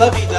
love you.